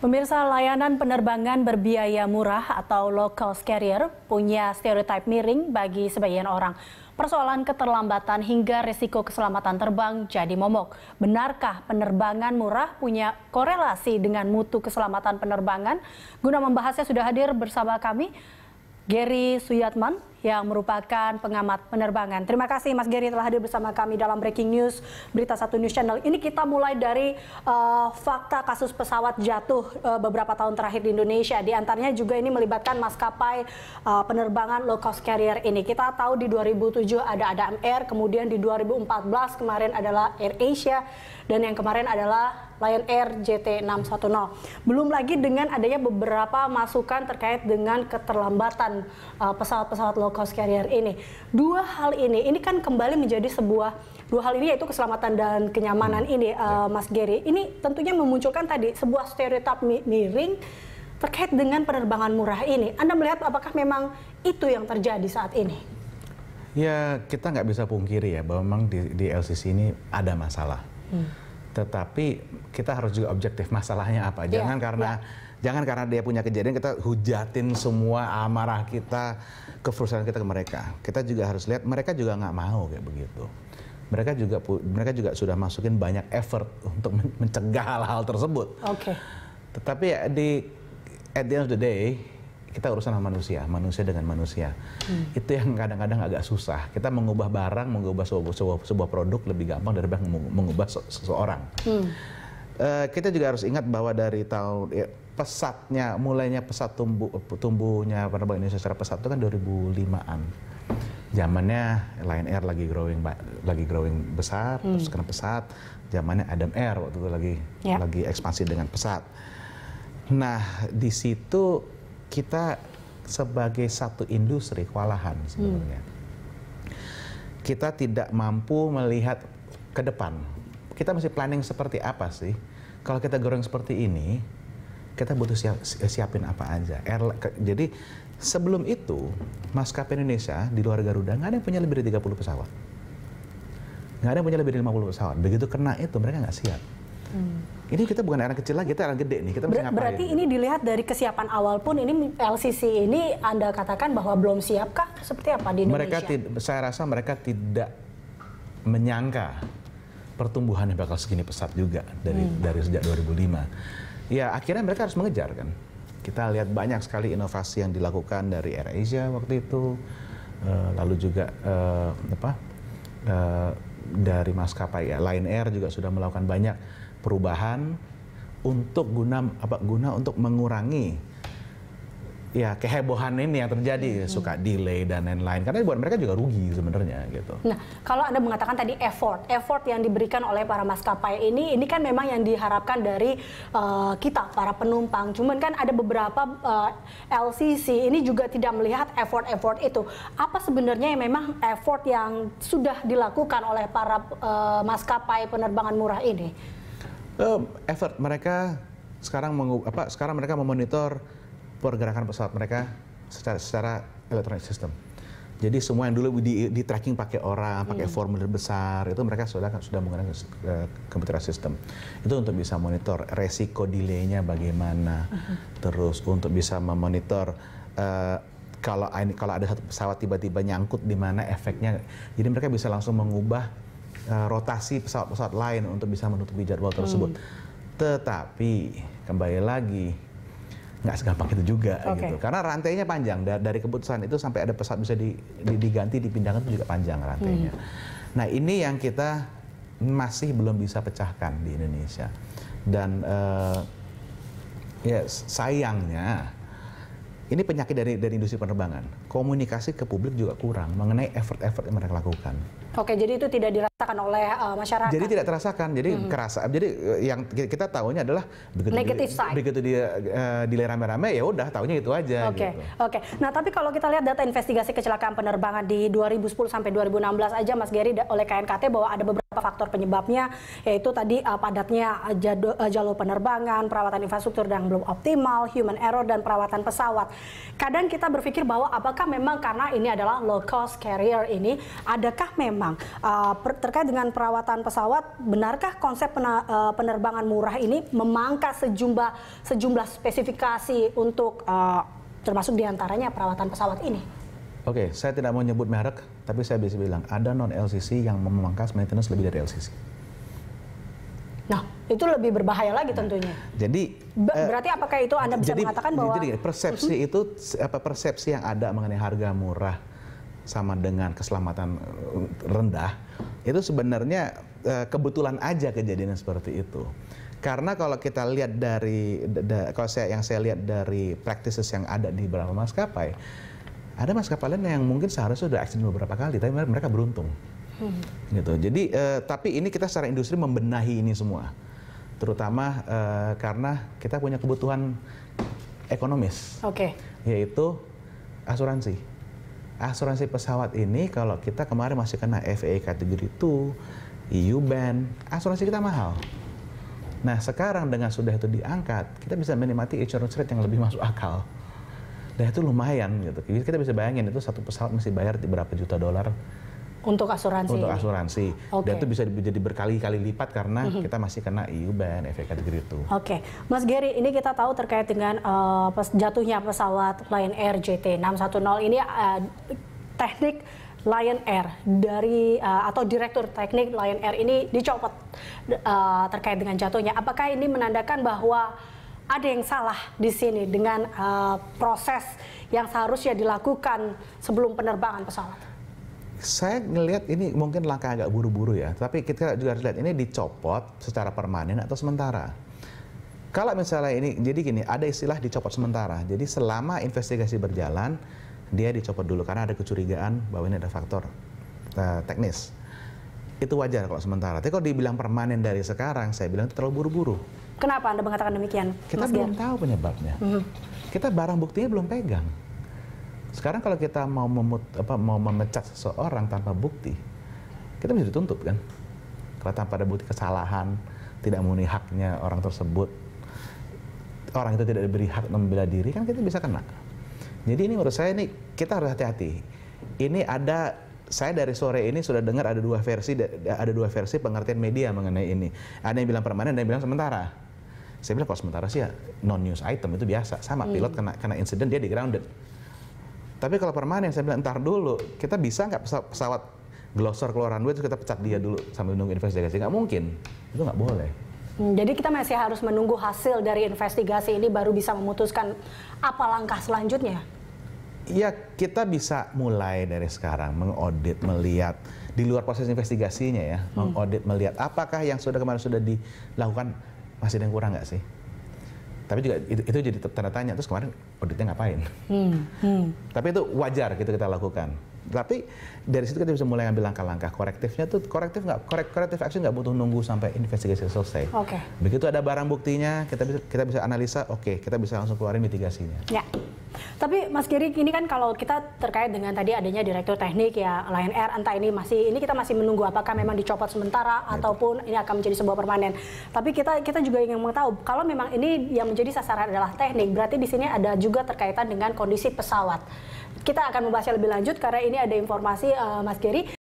Pemirsa layanan penerbangan berbiaya murah atau low cost carrier punya stereotip miring bagi sebagian orang. Persoalan keterlambatan hingga risiko keselamatan terbang jadi momok. Benarkah penerbangan murah punya korelasi dengan mutu keselamatan penerbangan? Guna membahasnya sudah hadir bersama kami Gary Suyatman, yang merupakan pengamat penerbangan. Terima kasih Mas Gary telah hadir bersama kami dalam Breaking News Berita Satu News Channel. Ini kita mulai dari uh, fakta kasus pesawat jatuh uh, beberapa tahun terakhir di Indonesia. Di antaranya juga ini melibatkan maskapai uh, penerbangan low cost carrier ini. Kita tahu di 2007 ada Adam Air, kemudian di 2014 kemarin adalah Air Asia dan yang kemarin adalah Lion Air JT610. Belum lagi dengan adanya beberapa masukan terkait dengan keterlambatan pesawat-pesawat uh, low cost carrier ini. Dua hal ini, ini kan kembali menjadi sebuah dua hal ini yaitu keselamatan dan kenyamanan hmm. ini, uh, Mas Gary. Ini tentunya memunculkan tadi sebuah stereotip miring terkait dengan penerbangan murah ini. Anda melihat apakah memang itu yang terjadi saat ini? Ya kita nggak bisa pungkiri ya bahwa memang di, di LCC ini ada masalah. Hmm. Tetapi kita harus juga objektif masalahnya apa. Iya, Jangan yeah, karena yeah Jangan karena dia punya kejadian kita hujatin semua amarah kita, kefrustran kita ke mereka. Kita juga harus lihat mereka juga nggak mau kayak begitu. Mereka juga mereka juga sudah masukin banyak effort untuk mencegah hal-hal tersebut. Oke. Okay. Tetapi ya di at the end of the day kita urusan sama manusia, manusia dengan manusia. Hmm. Itu yang kadang-kadang agak susah. Kita mengubah barang, mengubah sebuah, sebuah, sebuah produk lebih gampang daripada mengubah seseorang. Hmm. Uh, kita juga harus ingat bahwa dari tahun ya, pesatnya mulainya pesat tumbuh tumbuhnya penerbangan Indonesia secara pesat itu kan 2005-an. Zamannya Lion Air lagi growing lagi growing besar hmm. terus kena pesat. Zamannya Adam Air waktu itu lagi yeah. lagi ekspansi dengan pesat. Nah, di situ kita sebagai satu industri kewalahan sebenarnya. Hmm. Kita tidak mampu melihat ke depan. Kita mesti planning seperti apa sih? Kalau kita growing seperti ini, kita butuh siap, siapin apa aja. Air, jadi sebelum itu maskapai Indonesia di luar Garuda nggak ada yang punya lebih dari 30 pesawat. Nggak ada yang punya lebih dari 50 pesawat. Begitu kena itu mereka nggak siap. Hmm. Ini kita bukan airline kecil lagi, kita airline gede nih. Kita Ber ngapain? Berarti ini dilihat dari kesiapan awal pun ini LCC ini Anda katakan bahwa belum siapkah? Seperti apa di Indonesia? Mereka saya rasa mereka tidak menyangka pertumbuhannya bakal segini pesat juga dari hmm. dari sejak 2005 ya akhirnya mereka harus mengejar kan. Kita lihat banyak sekali inovasi yang dilakukan dari AirAsia waktu itu, uh, lalu juga uh, apa uh, dari maskapai ya, Lion Air juga sudah melakukan banyak perubahan untuk guna apa guna untuk mengurangi ya kehebohan ini yang terjadi hmm. suka delay dan lain-lain karena buat mereka juga rugi sebenarnya gitu. Nah kalau anda mengatakan tadi effort, effort yang diberikan oleh para maskapai ini, ini kan memang yang diharapkan dari uh, kita para penumpang. Cuman kan ada beberapa uh, eh, LCC ini juga tidak melihat effort-effort itu. Apa sebenarnya yang memang effort yang sudah dilakukan oleh para uh, maskapai penerbangan murah ini? Uh, effort mereka sekarang mengu, apa sekarang mereka memonitor pergerakan pesawat mereka secara secara electronic system. Jadi semua yang dulu di, di tracking pakai orang, pakai hmm. formulir besar, itu mereka sudah sudah menggunakan uh, system. Itu untuk bisa monitor resiko delaynya bagaimana, hmm. terus untuk bisa memonitor uh, kalau kalau ada satu pesawat tiba-tiba nyangkut di mana efeknya. Jadi mereka bisa langsung mengubah uh, rotasi pesawat-pesawat lain untuk bisa menutupi jadwal tersebut. Hmm. Tetapi kembali lagi nggak segampang itu juga okay. gitu karena rantainya panjang dari keputusan itu sampai ada pesawat bisa di, di, diganti dipindahkan itu juga panjang rantainya. Hmm. Nah ini yang kita masih belum bisa pecahkan di Indonesia dan uh, ya sayangnya ini penyakit dari dari industri penerbangan. Komunikasi ke publik juga kurang mengenai effort-effort yang mereka lakukan. Oke, jadi itu tidak dirasakan oleh uh, masyarakat. Jadi tidak terasakan, jadi hmm. kerasa. Jadi uh, yang kita tahunya adalah begitu Negative di, side. begitu dia uh, di rame-rame ya udah tahunya itu aja. Oke, gitu. oke. Nah tapi kalau kita lihat data investigasi kecelakaan penerbangan di 2010 sampai 2016 aja, Mas Gary oleh KNKT bahwa ada beberapa faktor penyebabnya yaitu tadi uh, padatnya uh, jadu, uh, jalur penerbangan, perawatan infrastruktur yang belum optimal, human error dan perawatan pesawat. Kadang kita berpikir bahwa apakah memang karena ini adalah low cost carrier ini, adakah memang uh, terkait dengan perawatan pesawat, benarkah konsep pena, uh, penerbangan murah ini memangkas sejumlah sejumlah spesifikasi untuk uh, termasuk di antaranya perawatan pesawat ini? Oke, okay, saya tidak mau nyebut merek, tapi saya bisa bilang ada non LCC yang memangkas maintenance lebih dari LCC. Nah, itu lebih berbahaya lagi tentunya. Jadi Ber eh, berarti apakah itu Anda bisa jadi, mengatakan bahwa jadi persepsi uh -huh. itu apa persepsi yang ada mengenai harga murah sama dengan keselamatan eh, rendah itu sebenarnya uh, kebetulan aja kejadian seperti itu. Karena kalau kita lihat dari da, kalau saya yang saya lihat dari practices yang ada di beberapa maskapai ada maskapai lain yang mungkin seharusnya sudah accident beberapa kali, tapi mereka beruntung. Hmm. Gitu. Jadi, uh, tapi ini kita secara industri membenahi ini semua, terutama uh, karena kita punya kebutuhan ekonomis, okay. yaitu asuransi. Asuransi pesawat ini kalau kita kemarin masih kena FAA kategori 2, EU band, asuransi kita mahal. Nah sekarang dengan sudah itu diangkat, kita bisa menikmati insurance rate yang lebih masuk akal. Nah itu lumayan gitu. Jadi kita bisa bayangin itu satu pesawat mesti bayar berapa juta dolar untuk asuransi. Untuk asuransi. Okay. Dan itu bisa jadi berkali-kali lipat karena mm -hmm. kita masih kena EU ban efek kategori itu. Oke, okay. Mas Gary, ini kita tahu terkait dengan uh, jatuhnya pesawat Lion Air JT 610 ini uh, teknik Lion Air dari uh, atau direktur teknik Lion Air ini dicopot uh, terkait dengan jatuhnya. Apakah ini menandakan bahwa ada yang salah di sini dengan uh, proses yang seharusnya dilakukan sebelum penerbangan pesawat? Saya ngelihat ini mungkin langkah agak buru-buru ya, tapi kita juga harus lihat ini dicopot secara permanen atau sementara. Kalau misalnya ini, jadi gini, ada istilah dicopot sementara. Jadi selama investigasi berjalan, dia dicopot dulu karena ada kecurigaan bahwa ini ada faktor uh, teknis. Itu wajar kalau sementara. Tapi kalau dibilang permanen dari sekarang, saya bilang itu terlalu buru-buru. Kenapa Anda mengatakan demikian? Kita Mas belum Gian? tahu penyebabnya. Mm -hmm. Kita barang buktinya belum pegang. Sekarang kalau kita mau memut, apa, mau memecat seseorang tanpa bukti, kita bisa dituntut kan? Kalau tanpa ada bukti kesalahan, tidak memenuhi haknya orang tersebut, orang itu tidak diberi hak membela diri, kan kita bisa kena. Jadi ini menurut saya ini kita harus hati-hati. Ini ada saya dari sore ini sudah dengar ada dua versi ada dua versi pengertian media mengenai ini. Ada yang bilang permanen, ada yang bilang sementara. Saya bilang kalau sementara sih ya non news item itu biasa. Sama hmm. pilot kena kena insiden dia di grounded. Tapi kalau permanen saya bilang entar dulu kita bisa nggak pesawat, pesawat glosor keluar runway itu kita pecat dia dulu sambil nunggu investigasi nggak mungkin itu nggak boleh. Hmm, jadi kita masih harus menunggu hasil dari investigasi ini baru bisa memutuskan apa langkah selanjutnya. Ya kita bisa mulai dari sekarang mengaudit melihat di luar proses investigasinya ya, hmm. mengaudit melihat apakah yang sudah kemarin sudah dilakukan masih ada yang kurang nggak sih? Tapi juga itu, itu jadi tanda tanya. Terus kemarin auditnya ngapain? Hmm, hmm. Tapi itu wajar gitu kita lakukan. Tapi dari situ kita bisa mulai ngambil langkah-langkah korektifnya tuh korektif nggak korek, korektif action nggak butuh nunggu sampai investigasi selesai. Oke. Okay. Begitu ada barang buktinya kita bisa kita bisa analisa, oke okay, kita bisa langsung keluarin mitigasinya. Ya. Tapi Mas Giri, ini kan kalau kita terkait dengan tadi adanya direktur teknik ya Lion Air, entah ini masih ini kita masih menunggu apakah memang dicopot sementara ya. ataupun ini akan menjadi sebuah permanen. Tapi kita kita juga ingin mengetahui kalau memang ini yang menjadi sasaran adalah teknik, berarti di sini ada juga terkaitan dengan kondisi pesawat. Kita akan membahasnya lebih lanjut karena ini ada informasi uh, Mas Giri